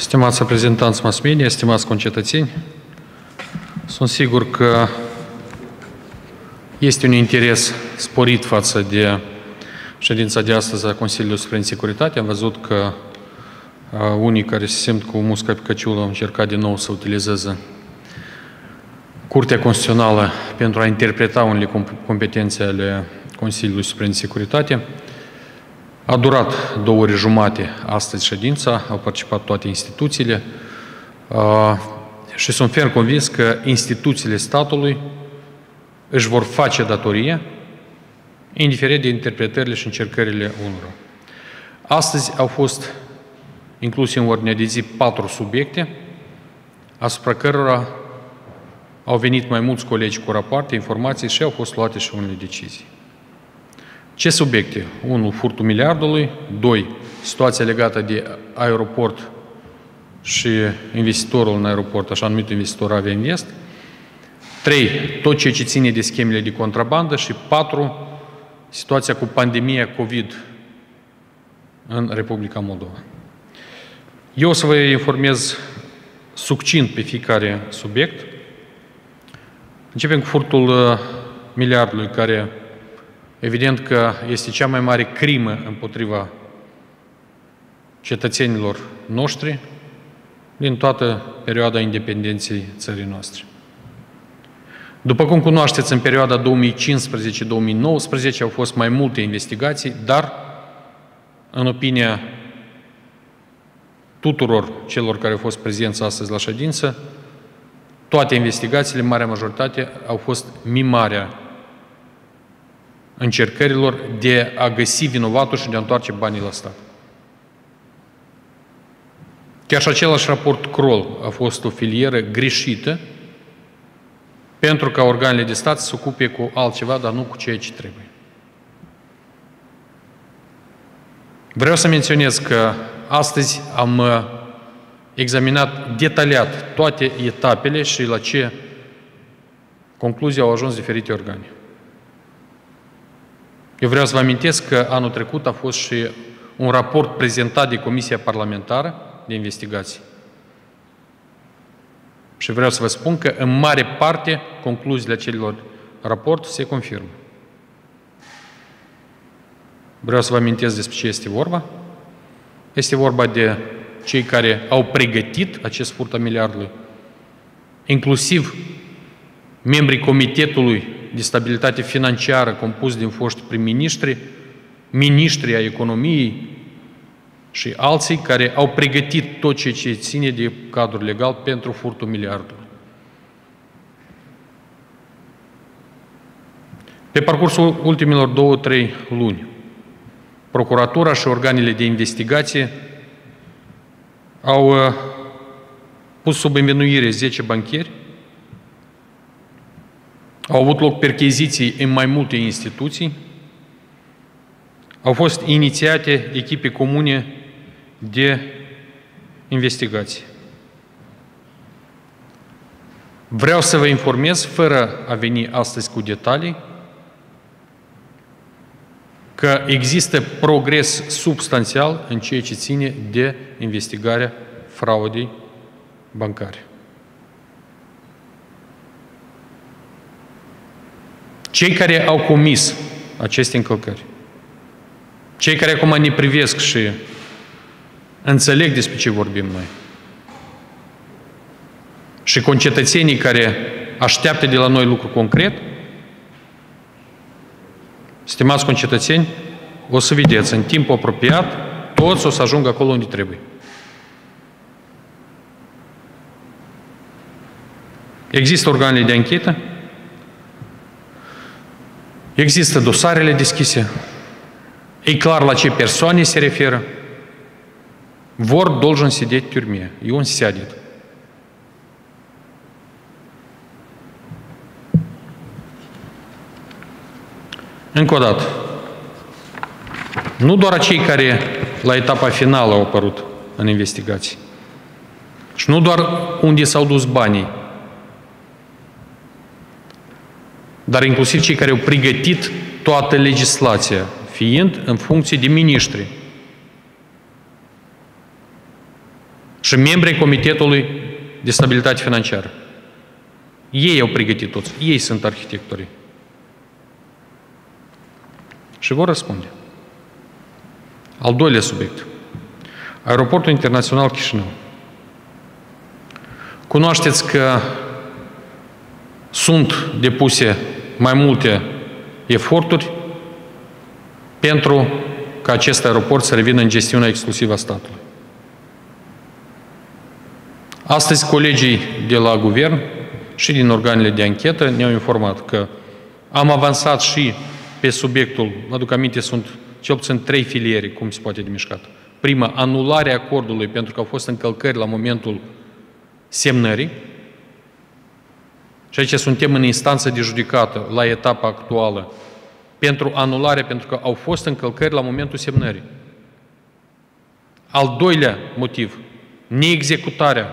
Stimați reprezentanți mass media, stimați concetățeni, sunt sigur că este un interes sporit față de ședința de astăzi a Consiliului Suprem Securitate. Am văzut că unii care se simt cu musca pe căciulă au încercat din nou să utilizeze Curtea Constituțională pentru a interpreta unele competențe ale Consiliului Suprem Securitate. A durat două ore jumate astăzi ședința, au participat toate instituțiile și sunt ferm convins că instituțiile statului își vor face datoria, indiferent de interpretările și încercările unora. Astăzi au fost incluse în ordinea de zi patru subiecte, asupra cărora au venit mai mulți colegi cu rapoarte, informații și au fost luate și unele decizii. Ce subiecte? 1. Furtul miliardului. 2. Situația legată de aeroport și investitorul în aeroport, așa numit investitor Aviainvest. 3. Tot ceea ce ține de schemele de contrabandă. Și 4. Situația cu pandemia COVID în Republica Moldova. Eu o să vă informez succint pe fiecare subiect. Începem cu furtul uh, miliardului, care evident că este cea mai mare crimă împotriva cetățenilor noștri din toată perioada independenței țării noastre. După cum cunoașteți, în perioada 2015-2019 au fost mai multe investigații, dar, în opinia tuturor celor care au fost prezenți astăzi la ședință, toate investigațiile, marea majoritate, au fost mimarea încercărilor de a găsi vinovatul și de a întoarce banii la stat. Chiar și același raport Kroll a fost o filieră greșită pentru ca organele de stat să se ocupe cu altceva, dar nu cu ceea ce trebuie. Vreau să menționez că astăzi am uh, examinat detaliat toate etapele și la ce concluzii au ajuns diferite organe. Eu vreau să vă amintesc că anul trecut a fost și un raport prezentat de Comisia Parlamentară de Investigații. Și vreau să vă spun că, în mare parte, concluziile acelor raport se confirmă. Vreau să vă amintesc despre ce este vorba. Este vorba de cei care au pregătit acest furt a miliardului, inclusiv membrii Comitetului de Stabilitate Financiară compus din foști prim-ministri, ministrii ai economiei și alții care au pregătit tot ce ce ține de cadrul legal pentru furtul miliardului. Pe parcursul ultimilor două, trei luni, Procuratura și organele de investigație au uh, pus sub învinuire 10 bancheri, au avut loc percheziții în mai multe instituții, au fost inițiate echipe comune de investigație. Vreau să vă informez, fără a veni astăzi cu detalii, că există progres substanțial în ceea ce ține de investigarea fraudei bancare. Cei care au comis aceste încălcări, cei care acum ne privesc și înțeleg despre ce vorbim noi, și concetățenii care așteaptă de la noi lucru concret, stimați concetățeni, o să vedeți, în timp apropiat, toți o să ajungă acolo unde trebuie. Există organele de anchetă, există dosarele deschise, e clar la ce persoane se referă, vor должен сидеть в тюрьме, и он сядет. Încă o dată, nu doar cei care la etapa finală au apărut în investigații, și nu doar unde s-au dus banii, dar inclusiv cei care au pregătit toată legislația, fiind în funcție de miniștri. și membrii Comitetului de Stabilitate Financiară. Ei au pregătit toți, ei sunt arhitectorii. Și vor răspunde. Al doilea subiect. Aeroportul Internațional Chișinău. Cunoașteți că sunt depuse mai multe eforturi pentru ca acest aeroport să revină în gestiunea exclusivă a statului. Astăzi, colegii de la guvern și din organele de anchetă ne-au informat că am avansat și pe subiectul, mă aduc aminte, sunt cel puțin trei filiere, cum se poate de mișcat. Prima, anularea acordului pentru că au fost încălcări la momentul semnării. Și aici suntem în instanță de judecată, la etapa actuală, pentru anulare, pentru că au fost încălcări la momentul semnării. Al doilea motiv, neexecutarea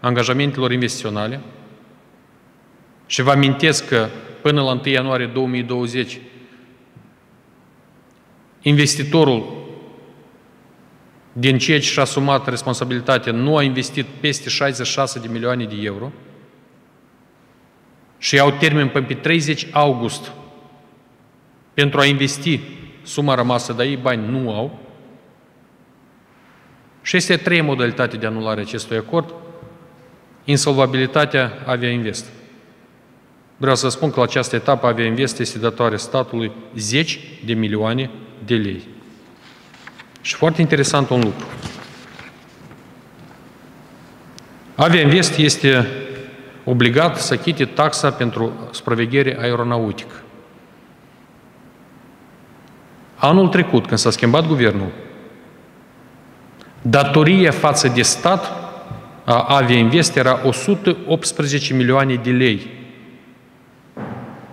angajamentelor investiționale. Și vă amintesc că până la 1 ianuarie 2020 investitorul din ceea ce și-a asumat responsabilitatea, nu a investit peste 66 de milioane de euro și au termen până pe 30 august pentru a investi suma rămasă, dar ei bani nu au. Și este trei modalitate de anulare acestui acord. Insolvabilitatea Avia Invest. Vreau să spun că la această etapă Avia Invest este datoare statului 10 de milioane de lei. Și foarte interesant un lucru. Avia Invest este obligat să chite taxa pentru supraveghere aeronautică. Anul trecut, când s-a schimbat guvernul, datoria față de stat a Avia Invest era 118 milioane de lei.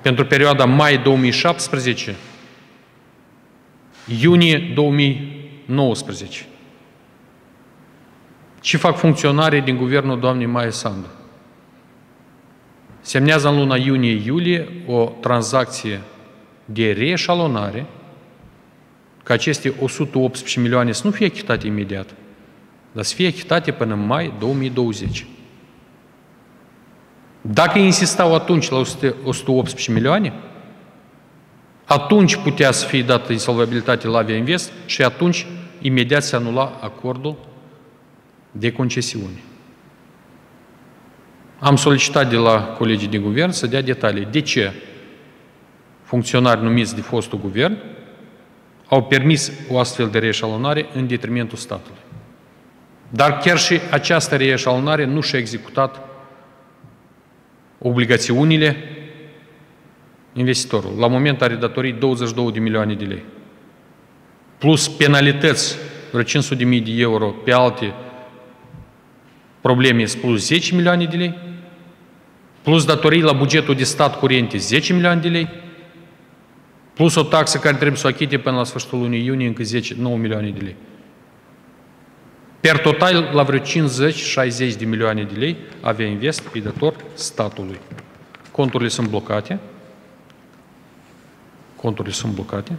Pentru perioada mai 2017, iunie 2019. Ce fac funcționarii din guvernul doamnei Maia Sandu? Semnează în luna iunie-iulie o tranzacție de reeșalonare ca aceste 118 milioane să nu fie achitate imediat, dar să fie achitate până în mai 2020. Dacă insistau atunci la 118 milioane, atunci putea să fie dată insolvabilitate la Avia Invest și atunci imediat se anula acordul de concesiune. Am solicitat de la colegii de guvern să dea detalii. De ce funcționari numiți de fostul guvern au permis o astfel de reeșalonare în detrimentul statului. Dar chiar și această reeșalonare nu și-a executat obligațiunile investitorul. La moment are datorii 22 de milioane de lei. Plus penalități, vreo 500 de mii de euro pe alte probleme, plus 10 milioane de lei. Plus datorii la bugetul de stat curente, 10 milioane de lei plus o taxă care trebuie să o achite până la sfârșitul lunii iunie, încă 10, 9 milioane de lei. Per total, la vreo 50-60 de milioane de lei avea invest pe dator statului. Conturile sunt blocate. Conturile sunt blocate.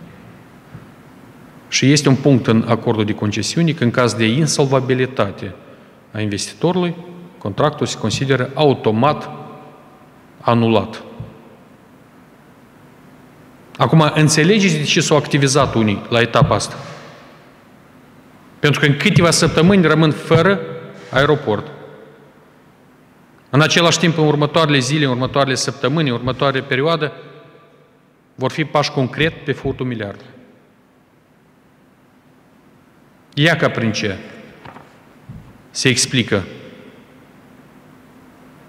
Și este un punct în acordul de concesiune că în caz de insolvabilitate a investitorului, contractul se consideră automat anulat. Acum, înțelegeți de ce s-au activizat unii la etapa asta? Pentru că în câteva săptămâni rămân fără aeroport. În același timp, în următoarele zile, în următoarele săptămâni, în următoarele perioadă, vor fi pași concret pe furtul miliard. Ia ca prin ce se explică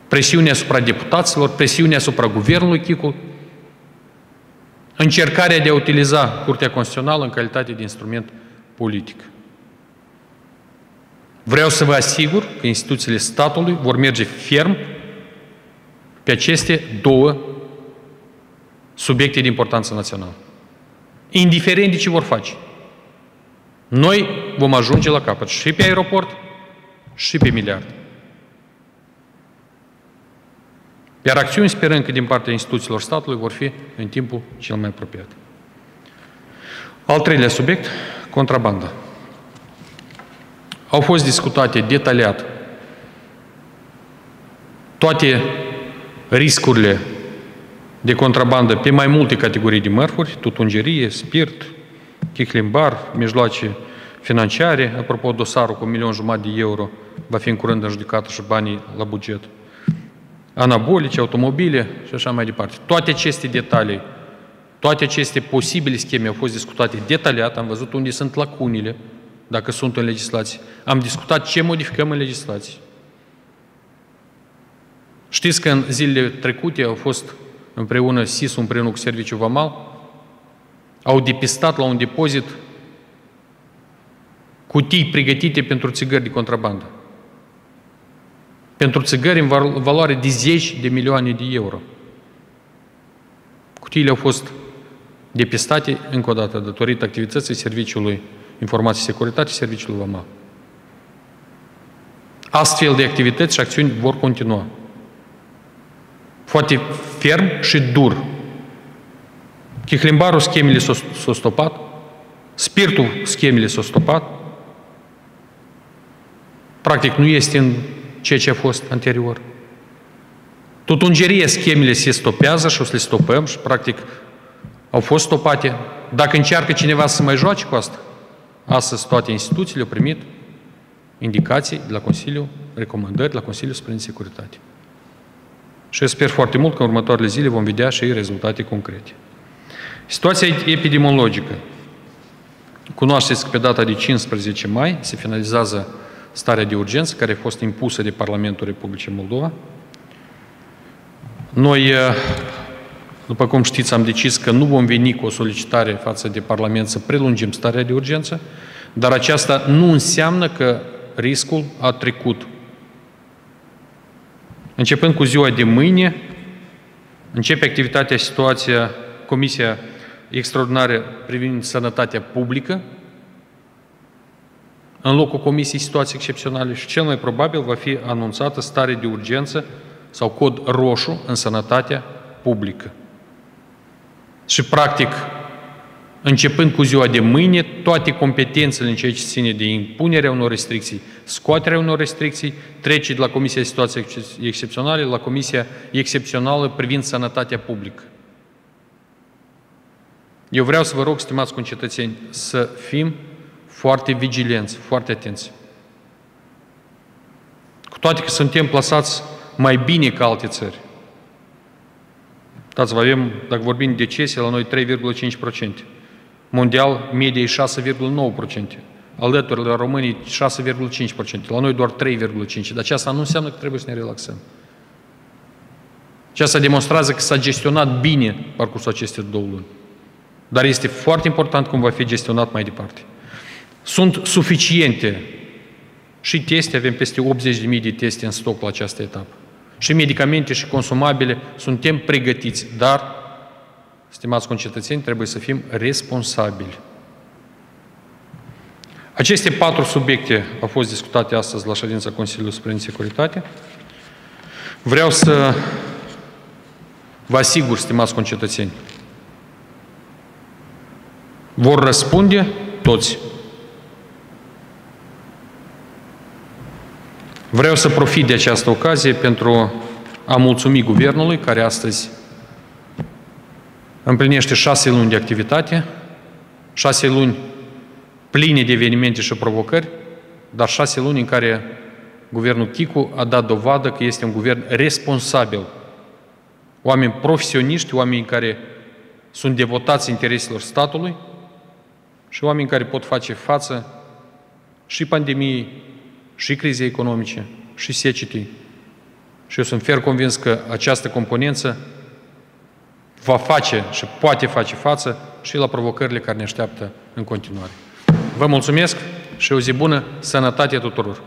presiunea asupra deputaților, presiunea asupra guvernului Chicul, încercarea de a utiliza Curtea Constituțională în calitate de instrument politic. Vreau să vă asigur că instituțiile statului vor merge ferm pe aceste două subiecte de importanță națională. Indiferent de ce vor face. Noi vom ajunge la capăt și pe aeroport și pe miliard. Iar acțiuni sperăm că din partea instituțiilor statului vor fi în timpul cel mai apropiat. Al treilea subiect, contrabanda. Au fost discutate detaliat toate riscurile de contrabandă pe mai multe categorii de mărfuri, tutungerie, spirit, chihlimbar, mijloace financiare, apropo dosarul cu un milion jumătate de euro va fi în curând în judecată și banii la buget, anabolice, automobile și așa mai departe. Toate aceste detalii, toate aceste posibile scheme au fost discutate detaliat, am văzut unde sunt lacunile, dacă sunt în legislație. Am discutat ce modificăm în legislație. Știți că în zilele trecute au fost împreună SIS împreună cu Serviciul Vamal, au depistat la un depozit cutii pregătite pentru țigări de contrabandă. Pentru țigări în valoare de zeci de milioane de euro. Cutiile au fost depistate, încă o dată, datorită activității Serviciului Informații Securitate, Serviciului VAMA. Astfel de activități și acțiuni vor continua. Foarte ferm și dur. Chihlimbarul schemele s-a stopat, spiritul schemele s-a stopat, practic nu este în ceea ce a fost anterior. Tutungerie schemele se stopează și o să le stopăm și practic au fost stopate. Dacă încearcă cineva să mai joace cu asta, astăzi toate instituțiile au primit indicații de la Consiliu, recomandări de la Consiliul Suprem Securitate. Și sper foarte mult că în următoarele zile vom vedea și rezultate concrete. Situația epidemiologică. Cunoașteți că pe data de 15 mai se finalizează starea de urgență care a fost impusă de Parlamentul Republicii Moldova. Noi, după cum știți, am decis că nu vom veni cu o solicitare față de Parlament să prelungim starea de urgență, dar aceasta nu înseamnă că riscul a trecut. Începând cu ziua de mâine, începe activitatea, situația, Comisia Extraordinară privind sănătatea publică, în locul Comisiei Situații Excepționale și cel mai probabil va fi anunțată stare de urgență sau cod roșu în sănătatea publică. Și practic, începând cu ziua de mâine, toate competențele în ceea ce ține de impunerea unor restricții, scoaterea unor restricții, trece de la Comisia Situații Excepționale la Comisia Excepțională privind sănătatea publică. Eu vreau să vă rog, stimați concetățeni, să fim foarte vigilenți, foarte atenți. Cu toate că suntem plasați mai bine ca alte țări. Dați-vă, avem, dacă vorbim de decese, la noi 3,5%. Mondial, media e 6,9%. Alături la românii 6,5%. La noi doar 3,5%. Dar aceasta nu înseamnă că trebuie să ne relaxăm. Aceasta demonstrează că s-a gestionat bine parcursul acestei două luni. Dar este foarte important cum va fi gestionat mai departe. Sunt suficiente și teste, avem peste 80.000 de teste în stoc la această etapă. Și medicamente și consumabile, suntem pregătiți, dar, stimați concetățeni, trebuie să fim responsabili. Aceste patru subiecte au fost discutate astăzi la ședința Consiliului Suprem de Securitate. Vreau să vă asigur, stimați concetățeni, vor răspunde toți Vreau să profit de această ocazie pentru a mulțumi Guvernului, care astăzi împlinește șase luni de activitate, șase luni pline de evenimente și provocări, dar șase luni în care Guvernul Chicu a dat dovadă că este un guvern responsabil. Oameni profesioniști, oameni care sunt devotați intereselor statului și oameni care pot face față și pandemiei, și crizei economice, și secetii. Și eu sunt fer convins că această componență va face și poate face față și la provocările care ne așteaptă în continuare. Vă mulțumesc și o zi bună, sănătate tuturor!